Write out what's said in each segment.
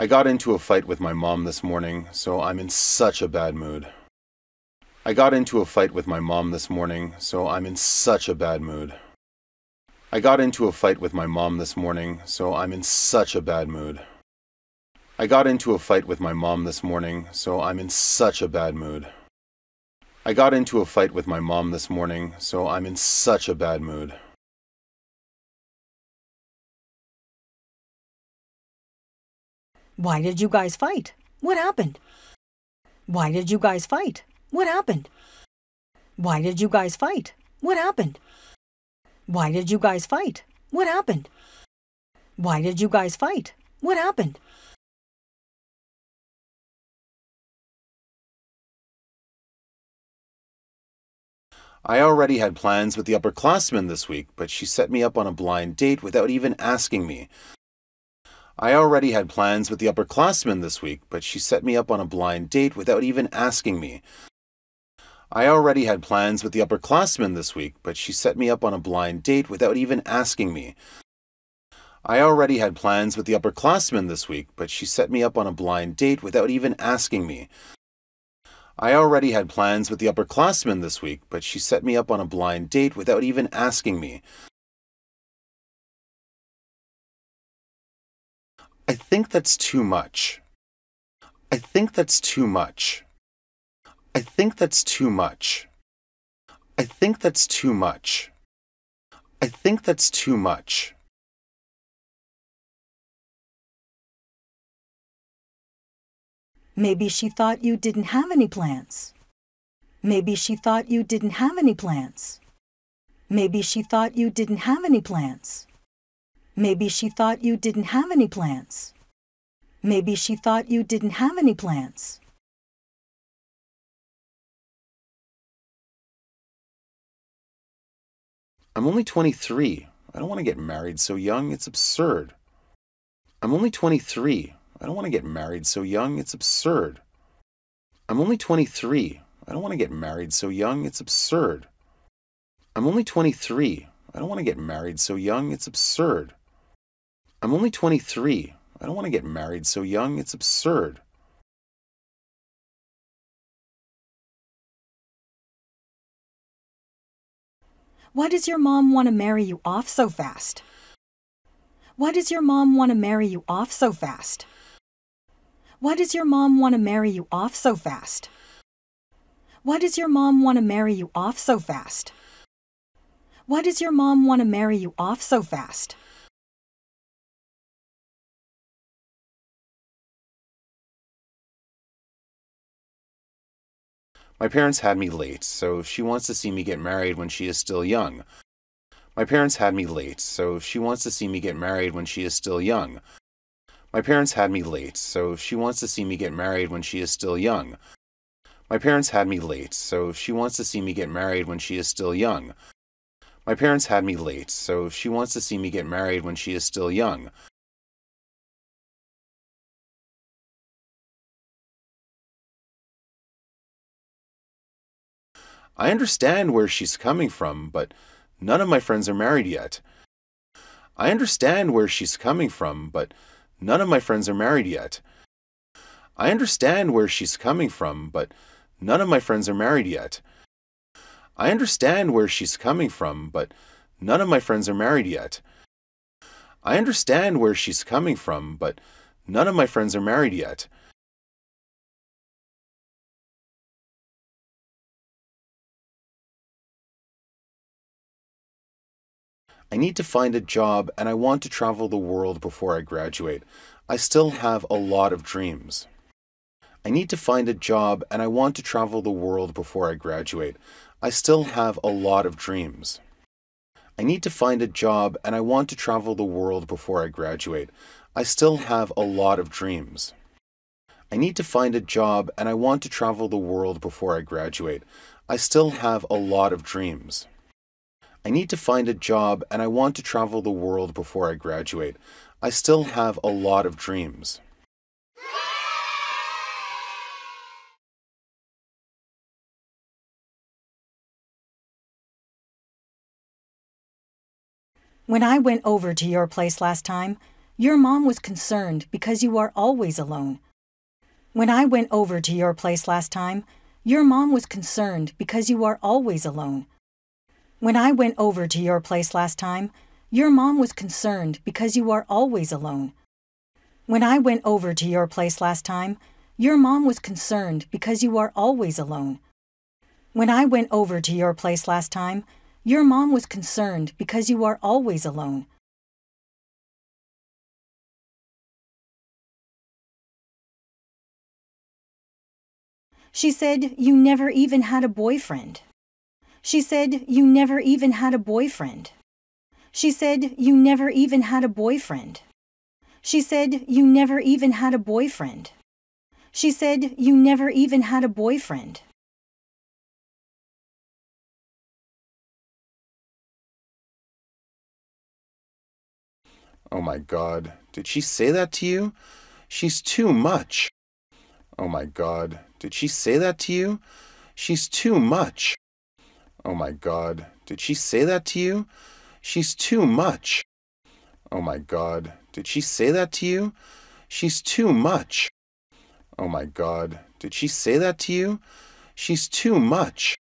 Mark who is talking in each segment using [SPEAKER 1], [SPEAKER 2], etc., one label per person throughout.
[SPEAKER 1] I got into a fight with my mom this morning, so I'm in such a bad mood. I got into a fight with my mom this morning, so I'm in such a bad mood. I got into a fight with my mom this morning, so I'm in such a bad mood. I got into a fight with my mom this morning, so I'm in such a bad mood. I got into a fight with my mom this morning, so I'm in such a bad mood.
[SPEAKER 2] Why did you guys fight? What happened? Why did you guys fight? What happened? Why did you guys fight? What happened? Why did you guys fight? What happened? Why did you guys fight? What happened?
[SPEAKER 1] I already had plans with the upperclassmen this week, but she set me up on a blind date without even asking me. I already had plans with the upperclassmen this week, but she set me up on a blind date without even asking me. I already had plans with the upperclassmen this week, but she set me up on a blind date without even asking me. I already had plans with the upperclassmen this week, but she set me up on a blind date without even asking me. I already had plans with the upperclassmen this week, but she set me up on a blind date without even asking me. I think that's too much. I think that's too much. I think that's too much. I think that's too much. I think that's too much.
[SPEAKER 2] Maybe she thought you didn't have any plans. Maybe she thought you didn't have any plans. Maybe she thought you didn't have any plans. Maybe she thought you didn't have any plans. Maybe she thought you didn't have any plans.
[SPEAKER 1] I'm only 23. I don't want to get married so young. It's absurd. I'm only 23. I don't want to get married so young. It's absurd. I'm only 23. I don't want to get married so young. It's absurd. I'm only 23. I don't want to get married so young. It's absurd. I'm only 23. I don't want to get married so young. It's absurd.
[SPEAKER 2] Why does your mom want to marry you off so fast? Why does your mom want to marry you off so fast? Why does your mom want to marry you off so fast? Why does your mom want to marry you off so fast? Why does your mom want to marry you off so fast?
[SPEAKER 1] My parents had me late, so she wants to see me get married when she is still young. My parents had me late, so she wants to see me get married when she is still young. My parents had me late, so she wants to see me get married when she is still young. My parents had me late, so she wants to see me get married when she is still young. My parents had me late, so she wants to see me get married when she is still young. I understand where she's coming from, but none of my friends are married yet. I understand where she's coming from, but none of my friends are married yet. I understand where she's coming from, but none of my friends are married yet. I understand where she's coming from, but none of my friends are married yet. I understand where she's coming from, but none of my friends are married yet. I need to find a job and I want to travel the world before I graduate. I still have a lot of dreams. I need to find a job and I want to travel the world before I graduate. I still have a lot of dreams. I need to find a job and I want to travel the world before I graduate. I still have a lot of dreams. I need to find a job and I want to travel the world before I graduate. I still have a lot of dreams. I need to find a job and I want to travel the world before I graduate. I still have a lot of dreams.
[SPEAKER 2] When I went over to your place last time, your mom was concerned because you are always alone. When I went over to your place last time, your mom was concerned because you are always alone. When I went over to your place last time, your mom was concerned because you are always alone. When I went over to your place last time, your mom was concerned because you are always alone. When I went over to your place last time, your mom was concerned because you are always alone. She said you never even had a boyfriend. She said you never even had a boyfriend. She said you never even had a boyfriend. She said you never even had a boyfriend. She said you never even had a boyfriend.
[SPEAKER 1] Oh my god, did she say that to you? She's too much. Oh my god, did she say that to you? She's too much. Oh my god, did she say that to you? She's too much. Oh my god, did she say that to you? She's too much. Oh my god, did she say that to you? She's too much.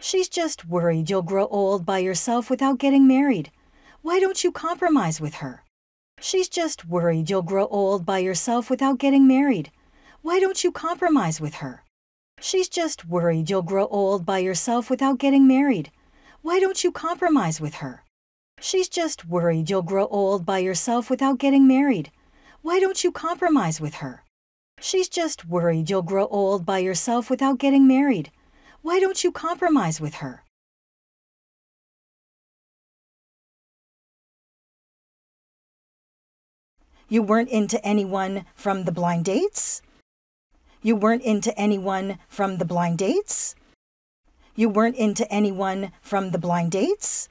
[SPEAKER 2] She's just worried you'll grow old by yourself without getting married. Why don't you compromise with her? She's just worried you'll grow old by yourself without getting married. Why don't you compromise with her? She's just worried you'll grow old by yourself without getting married. Why don't you compromise with her? She's just worried you'll grow old by yourself without getting married. Why don't you compromise with her? She's just worried you'll grow old by yourself without getting married. Why don't you compromise with her? You weren't into anyone from the blind dates? You weren't into anyone from the blind dates? You weren't into anyone from the blind dates?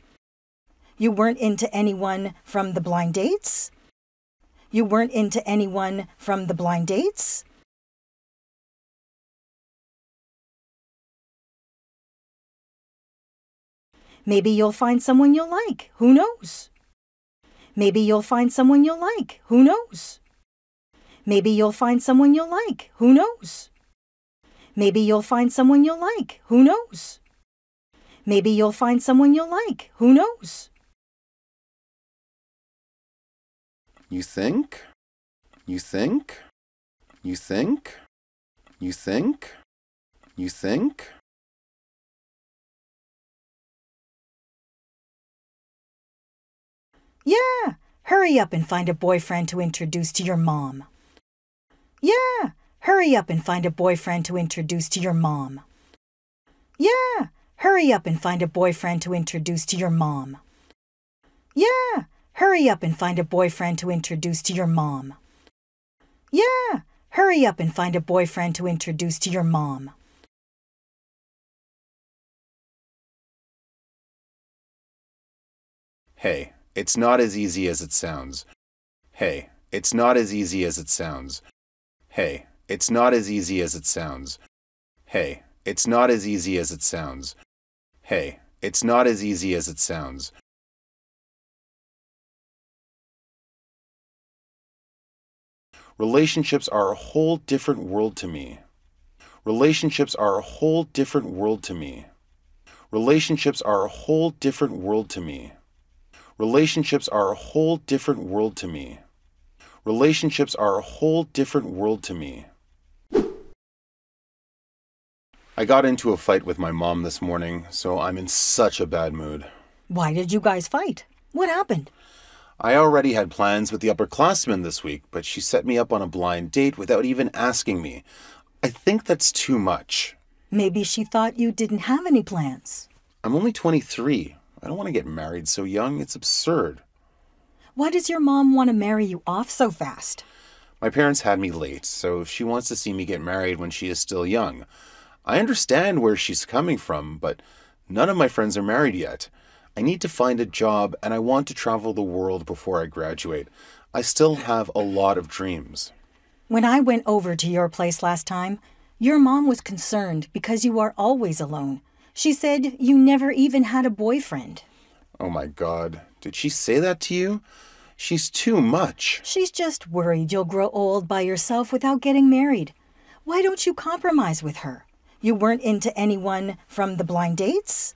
[SPEAKER 2] You weren't into anyone from the blind dates? You weren't into anyone from the blind dates? Maybe you'll find someone you'll like. Who knows? Maybe you'll find someone you'll like. Who knows? Maybe you'll find someone you'll like. Who knows? Maybe you'll find someone you'll like. Who knows? Maybe you'll find someone you'll like. Who knows?
[SPEAKER 1] You think? You think? You think? You think? You think?
[SPEAKER 2] Yeah, hurry up and find a boyfriend to introduce to your mom. Yeah, hurry up and find a boyfriend to introduce to your mom. Yeah, hurry up and find a boyfriend to introduce to your mom. Yeah, hurry up and find a boyfriend to introduce to your mom. Yeah, hurry up and find a boyfriend to introduce to your mom.
[SPEAKER 1] Hey, it's not as easy as it sounds. Hey, it's not as easy as it sounds. Hey, it's not as easy as it sounds. Hey, it's not as easy as it sounds. Hey, it's not as easy as it sounds. Relationships are a whole different world to me. Relationships are a whole different world to me. Relationships are a whole different world to me. Relationships are a whole different world to me. Relationships are a whole different world to me. I got into a fight with my mom this morning, so I'm in such a bad mood.
[SPEAKER 2] Why did you guys fight? What happened?
[SPEAKER 1] I already had plans with the upperclassmen this week, but she set me up on a blind date without even asking me. I think that's too much.
[SPEAKER 2] Maybe she thought you didn't have any plans.
[SPEAKER 1] I'm only 23. I don't want to get married so young. It's absurd.
[SPEAKER 2] Why does your mom want to marry you off so fast?
[SPEAKER 1] My parents had me late, so she wants to see me get married when she is still young. I understand where she's coming from, but none of my friends are married yet. I need to find a job and I want to travel the world before I graduate. I still have a lot of dreams.
[SPEAKER 2] When I went over to your place last time, Your mom was concerned because you are always alone. She said you never even had a boyfriend.
[SPEAKER 1] Oh my god, did she say that to you? She's too much.
[SPEAKER 2] She's just worried you'll grow old by yourself without getting married. Why don't you compromise with her? You weren't into anyone from the blind dates?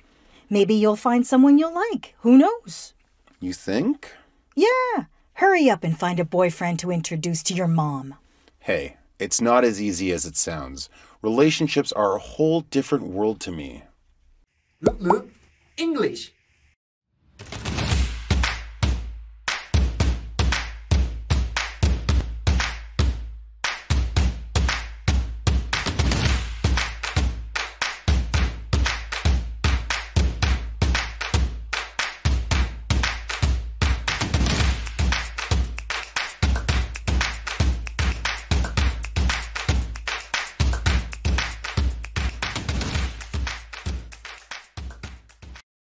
[SPEAKER 2] Maybe you'll find someone you'll like. Who knows?
[SPEAKER 1] You think?
[SPEAKER 2] Yeah. Hurry up and find a boyfriend to introduce to your mom.
[SPEAKER 1] Hey, it's not as easy as it sounds. Relationships are a whole different world to me.
[SPEAKER 3] Look, look, English.